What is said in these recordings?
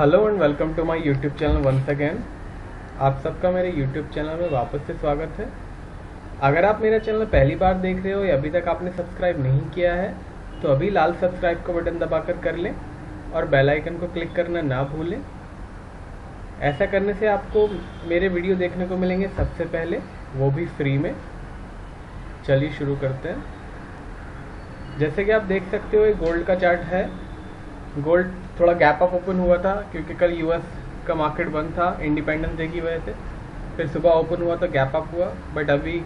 Hello and welcome to my YouTube channel once again आप सबका मेरे यूट्यूब चैनल में वापस से स्वागत है। अगर आप मेरा चैनल पहली बार देख रहे हो या अभी तक आपने सब्सक्राइब नहीं किया है तो अभी लाल सब्सक्राइब का बटन दबाकर कर लें और बेल आइकन को क्लिक करना ना भूलें। ऐसा करने से आपको मेरे वीडियो देखने को मिलेंगे सबसे पहले, वो भी फ्री में। चलिए शुरू करते हैं। जैसे कि आप देख सकते हो, ये गोल्ड का चार्ट है। गोल्ड थोड़ा गैप अप ओपन हुआ था, क्योंकि कल यूएस का मार्केट बंद था इंडिपेंडेंस डे की वजह से। फिर सुबह ओपन हुआ तो गैप अप हुआ बट अभी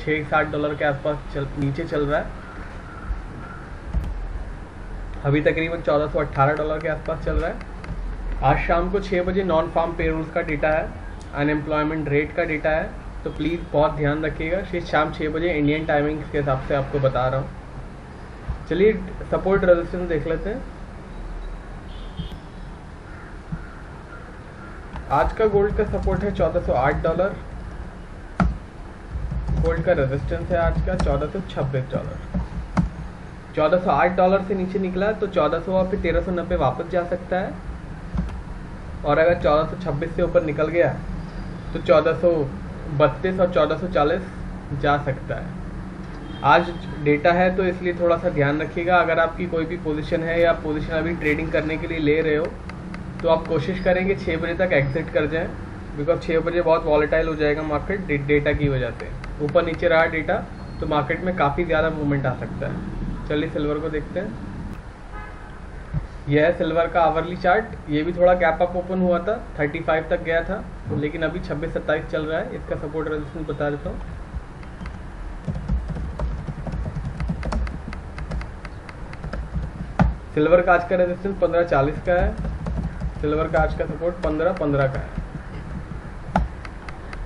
छः साठ डॉलर के आसपास चल, नीचे चल रहा है। अभी तकरीबन चौदह सौ अट्ठारह डॉलर के आसपास चल रहा है। आज शाम को छः बजे नॉन फार्म पेरोल्स का डेटा है अनएम्प्लॉयमेंट रेट का डेटा है तो प्लीज़ बहुत ध्यान रखिएगा। शाम छः बजे इंडियन टाइमिंग्स के हिसाब से आपको बता रहा हूँ। चलिए सपोर्ट रेजिस्टेंस देख लेते हैं। आज का गोल्ड का सपोर्ट है 1408 डॉलर गोल्ड का रेजिस्टेंस है आज का 1426 डॉलर 1408 डॉलर से नीचे निकला तो 1400 और फिर 1390 वापस जा सकता है। और अगर 1426 से ऊपर निकल गया तो 1432 और 1440 जा सकता है। आज डेटा है तो इसलिए थोड़ा सा ध्यान रखिएगा। अगर आपकी कोई भी पोजीशन है या पोजीशन अभी ट्रेडिंग करने के लिए ले रहे हो तो आप कोशिश करेंगे छः बजे तक एग्जिट कर जाएँ बिकॉज़ छः बजे बहुत वॉलेटाइल हो जाएगा मार्केट डेटा की वजह से। ऊपर नीचे रहा डेटा तो मार्केट में काफ़ी ज़्यादा मूवमेंट आ सकता है। चलिए सिल्वर को देखते हैं। यह है सिल्वर का आवरली चार्ट ये भी थोड़ा गैप अप ओपन हुआ था 35 तक गया था, लेकिन अभी 26 सत्ताईस चल रहा है। इसका सपोर्ट रेजिस्टेंस बता देता हूँ। सिल्वर का आज का रेजिस्टेंस पंद्रह चालीस का है। सिल्वर का आज का सपोर्ट पंद्रह पंद्रह का है।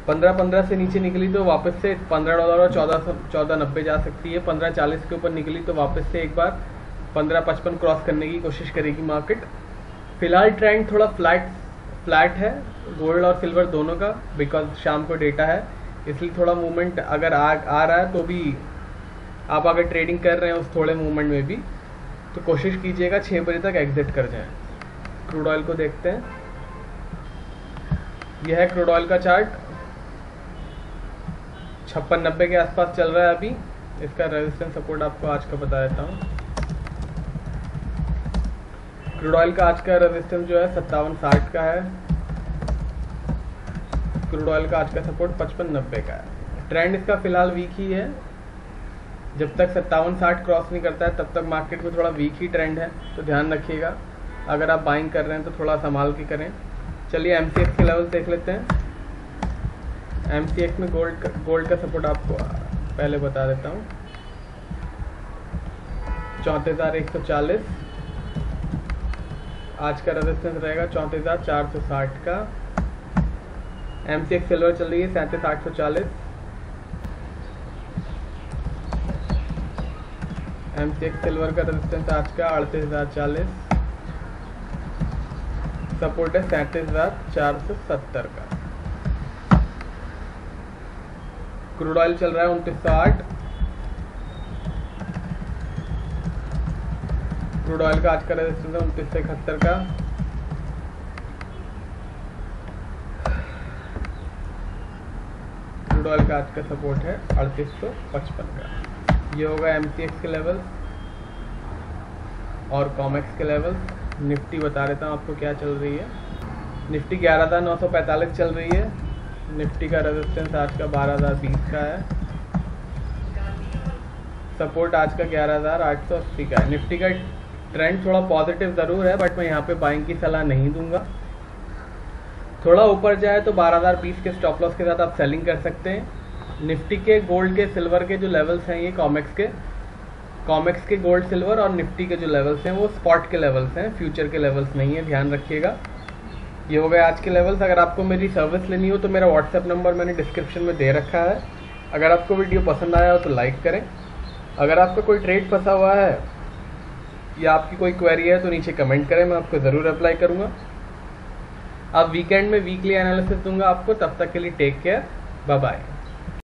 पंद्रह पंद्रह से नीचे निकली तो वापस से पंद्रह डॉलर और चौदह चौदह नब्बे जा सकती है। पंद्रह चालीस के ऊपर निकली तो वापस से एक बार पंद्रह पचपन क्रॉस करने की कोशिश करेगी मार्केट फ़िलहाल ट्रेंड थोड़ा फ्लैट फ्लैट है। गोल्ड और सिल्वर दोनों का बिकॉज़ शाम को डेटा है। इसलिए थोड़ा मूवमेंट अगर आ आ रहा है तो भी आप अगर ट्रेडिंग कर रहे हैं उस थोड़े मूवमेंट में भी। तो कोशिश कीजिएगा छः बजे तक एग्जिट कर जाएँ। क्रूड ऑयल को देखते हैं। यह है क्रूड ऑयल का चार्ट छप्पन नब्बे के आसपास चल रहा है अभी। इसका रेजिस्टेंस सपोर्ट आपको आज का बता देता हूँ। क्रूड ऑयल का आज का रेजिस्टेंस जो है, सत्तावन साठ का है। क्रूड ऑयल का आज का सपोर्ट पचपन नब्बे का है। ट्रेंड इसका फ़िलहाल वीक ही है। जब तक सत्तावन साठ क्रॉस नहीं करता है, तब तक मार्केट में थोड़ा वीक ही ट्रेंड है तो ध्यान रखिएगा। अगर आप बाइंग कर रहे हैं तो थोड़ा संभाल के करें। चलिए एम के लेवल देख लेते हैं। एम में गोल्ड का गोल्ड का सपोर्ट आपको पहले बता देता हूँ। चौंतीस हज़ार एक सौ चालीस। आज का रेजिस्टेंस रहेगा चौंतीस हज़ार चार सौ साठ का। एम सिल्वर चल रही है सैंतीस आठ सौ चालीस। एम सी एक्स सिल्वर का रेजिस्टेंस आज का अड़तीस हज़ार चालीस सपोर्ट है सैंतीस हज़ार चार सौ सत्तर का। क्रूड ऑयल चल रहा है उनतीस सौ आठ क्रूड ऑयल का आज का रेजिस्टेंस है उनतीस सौ इकहत्तर का। क्रूड ऑयल का आज का सपोर्ट है अड़तीस सौ पचपन का। ये होगा एम के लेवल और कॉमेक्स के लेवल निफ्टी बता देता हूँ आपको क्या चल रही है। निफ्टी ग्यारह हज़ार नौ सौ पैंतालीस चल रही है। निफ्टी का रेजिस्टेंस आज का बारह हज़ार बीस का है। सपोर्ट आज का ग्यारह हज़ार आठ सौ अस्सी का है। निफ्टी का ट्रेंड थोड़ा पॉजिटिव ज़रूर है बट मैं यहाँ पे बाइंग की सलाह नहीं दूँगा। थोड़ा ऊपर जाए तो बारह हज़ार बीस के स्टॉप लॉस के साथ आप सेलिंग कर सकते हैं। निफ्टी के गोल्ड के सिल्वर के जो लेवल्स हैं ये कॉमेक्स के कॉमेक्स के गोल्ड सिल्वर और निफ्टी के जो लेवल्स हैं वो स्पॉट के लेवल्स हैं फ्यूचर के लेवल्स नहीं है, ध्यान रखिएगा। ये हो गए आज के लेवल्स अगर आपको मेरी सर्विस लेनी हो तो मेरा व्हाट्सएप नंबर मैंने डिस्क्रिप्शन में दे रखा है। अगर आपको वीडियो पसंद आया हो तो लाइक करें। अगर आपका कोई ट्रेड फंसा हुआ है या आपकी कोई क्वेरी है तो नीचे कमेंट करें, मैं आपको ज़रूर अप्लाई करूँगा। आप वीकेंड में वीकली एनालिसिस दूँगा आपको, तब तक के लिए टेक केयर बाय बाय